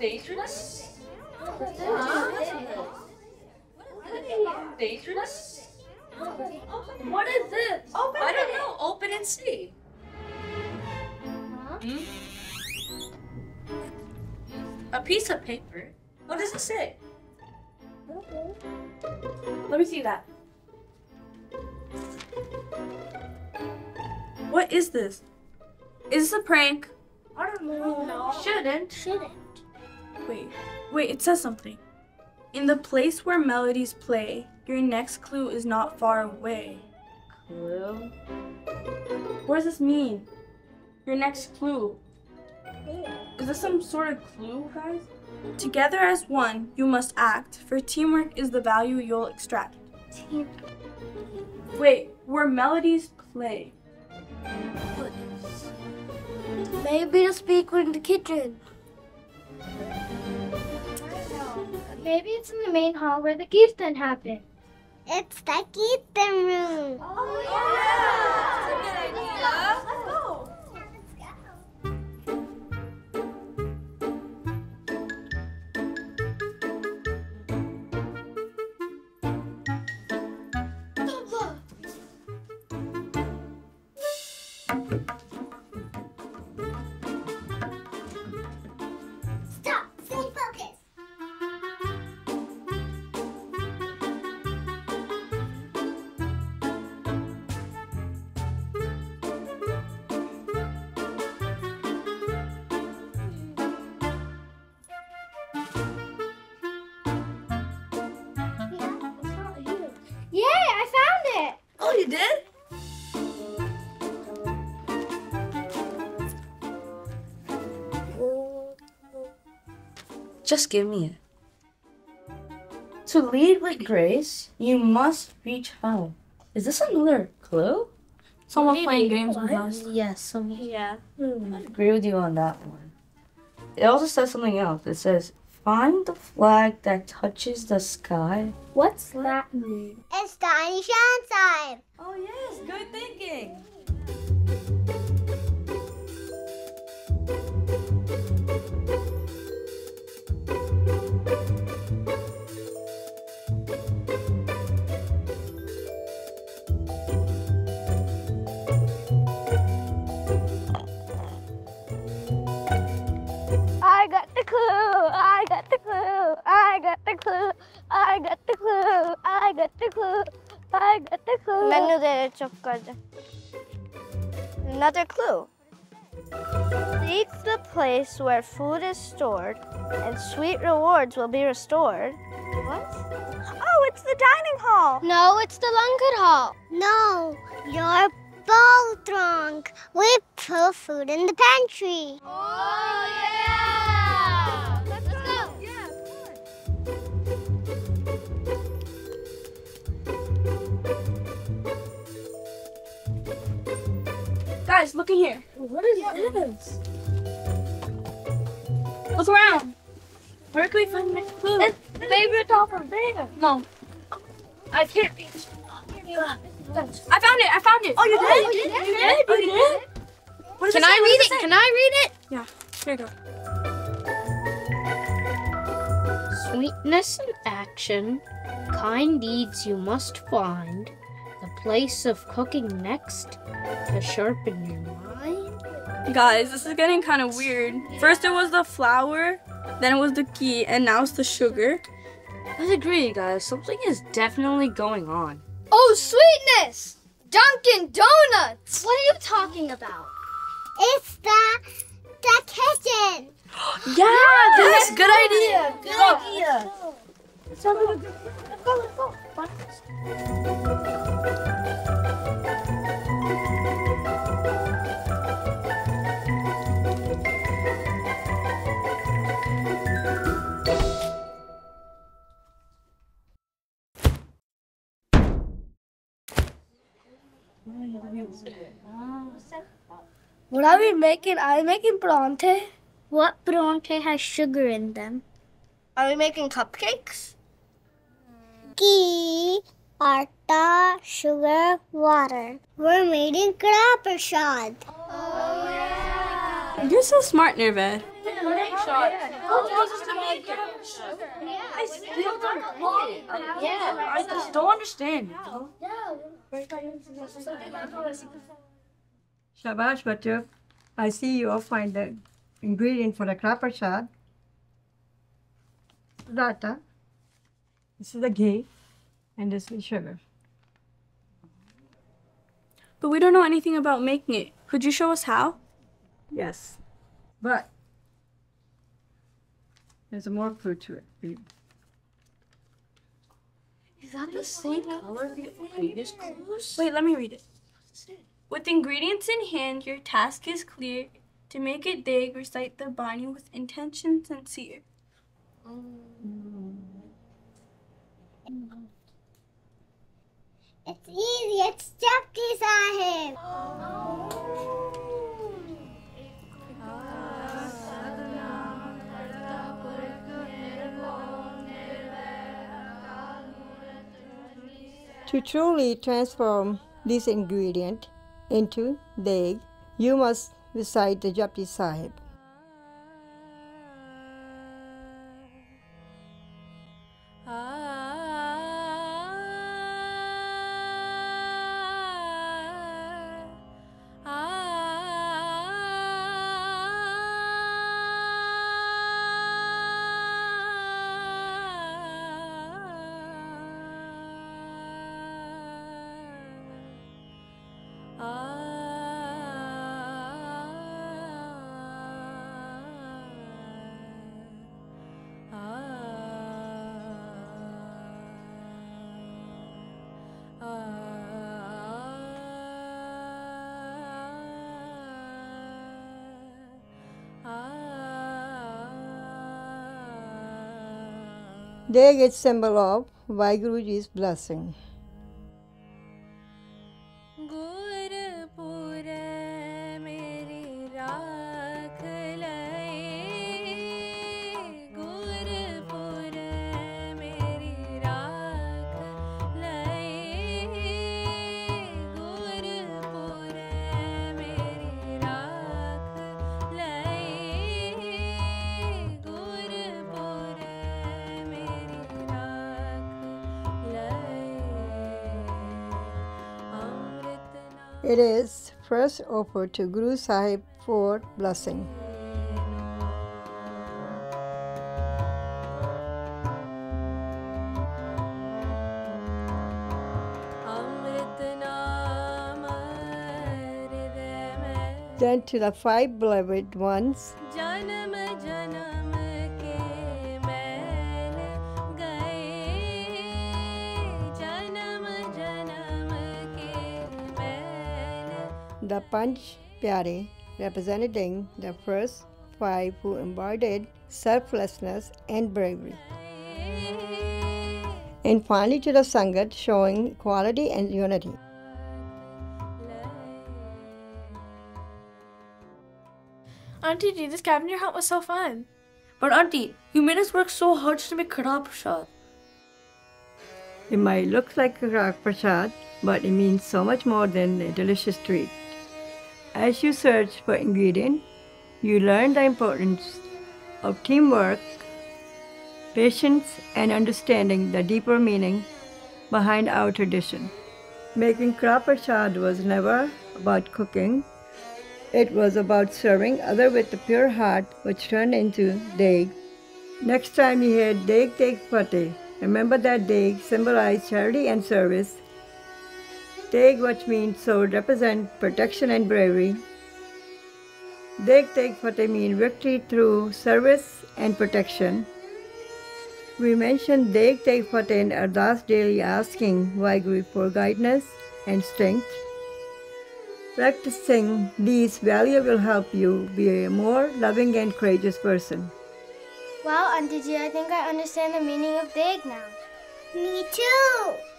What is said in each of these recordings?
Dangerous? Dangerous? What is this? Open I don't know. Open and see. A piece of paper. What does it say? Let me see that. What is this? Is this a prank? I don't know. No. Shouldn't. Shouldn't. Wait, wait, it says something. In the place where melodies play, your next clue is not far away. Clue? What does this mean? Your next clue. Hmm. Is this some sort of clue, guys? Together as one, you must act, for teamwork is the value you'll extract. Team. Wait, where melodies play. Maybe the speaker in the kitchen. Maybe it's in the main hall where the Keystone happened. It's the Kirtan room. Oh, yeah! That's a good idea. Just give me it. To lead with grace, you must reach high. Is this another clue? Someone playing games with us. Yes, some. Yeah. Hmm, I agree with you on that one. It also says something else. It says, "Find the flag that touches the sky." What's that mean? It's Tiny Shine time. Oh, yes. Good thinking. clue. I got the clue. I got the clue. I got the clue. मैंने दे चुप कर Another clue. Seek the place where food is stored and sweet rewards will be restored. What? Oh, it's the dining hall. No, it's the Langar hall. No, you're both wrong. We put food in the pantry. Oh, yeah! Guys, look in here. What is this? Look around. Where can we find the next clue? It's favorite over there. No. I can't reach. I found it. I found it. Oh, you Oh, you did? You did? Oh, you did? What Can? I read does it? say? Can I read it? Yeah. Here you go. Sweetness and action, kind deeds you must find, the place of cooking next to sharpen your mind. Guys, this is getting kind of weird. First it was the flour, then it was the ghee, and now it's the sugar. I agree, guys. Something is definitely going on. Oh, sweetness! Dunkin' Donuts! What are you talking about? It's the the kitchen. Yeah, Yes, good idea. Good idea. What are we making? Are we making pronte? What bronte has sugar in them? Are we making cupcakes? Ghee, atta, sugar, water. We're making Kara Prasad. You're so smart, Nirvair. I still don't it. Yeah, I just don't understand. Shabash, Batu. Uh, I see you all find the ingredient for the Kara Prasad. Data. This is the ghee, and this is sugar. But we don't know anything about making it. Could you show us how? Yes, but there's a more clue to it. Is that the same color of the previous clues? Wait, let me read it. With ingredients in hand, your task is clear. To make it Deg, recite the binding with intention sincere. It's easy. It's Japji Sahib. To truly transform this ingredient into deg, you must recite the Japji Sahib. Deg is symbol of Waheguruji's blessing. It is first offered to Guru Sahib for blessing. Then to the five beloved ones. Janam, janam. The Panch Pyare, representing the first five who embodied selflessness and bravery. And finally to the Sangat, showing equality and unity. Auntie G, this scavenger hunt was so fun. But auntie, you made us work so hard to make Kara Prasad. It might look like a Kara Prasad, but it means so much more than a delicious treat. As you search for ingredient, you learn the importance of teamwork, patience, and understanding the deeper meaning behind our tradition. Making Kara Prasad was never about cooking. It was about serving other with a pure heart, which turned into Deg. Next time you hear Degh Tegh Fateh, remember that Deg symbolized charity and service. Tegh, which means sword, represent protection and bravery. Degh Tegh Fateh mean victory through service and protection. We mentioned Degh Tegh Fateh in Ardas daily asking Waheguru for guidance and strength. Practicing these values will help you be a more loving and courageous person. Wow, Auntie G, I think I understand the meaning of Deg now. Me too.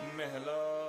महला